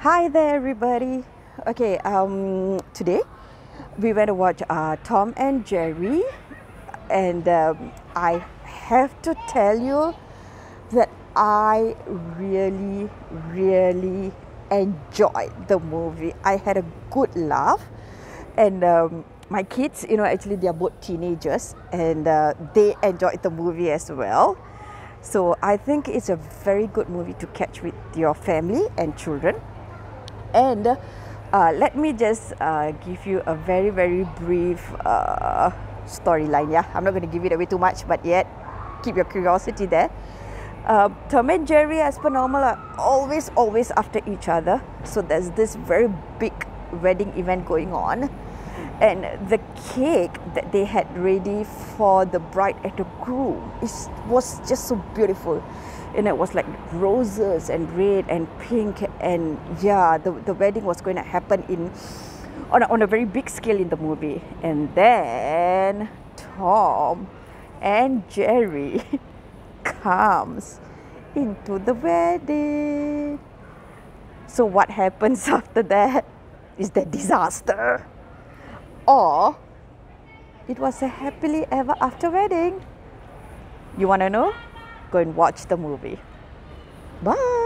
Hi there, everybody. Okay, um, today we went to watch uh, Tom and Jerry, and um, I have to tell you that I really, really enjoyed the movie. I had a good laugh, and um, my kids, you know, actually they are both teenagers, and uh, they enjoyed the movie as well. So I think it's a very good movie to catch with your family and children. And uh, let me just uh, give you a very, very brief uh, storyline. Yeah, I'm not going to give it away too much, but yet keep your curiosity there. Uh, Tom and Jerry, as per normal, are always, always after each other. So there's this very big wedding event going on. And the cake that they had ready for the bride and the groom is, was just so beautiful and it was like roses and red and pink and yeah the, the wedding was going to happen in on a, on a very big scale in the movie. And then tom and jerry comes into the wedding. So what happens after that is the disaster. Or it was a happily ever after wedding. You want to know go and watch the movie. Bye.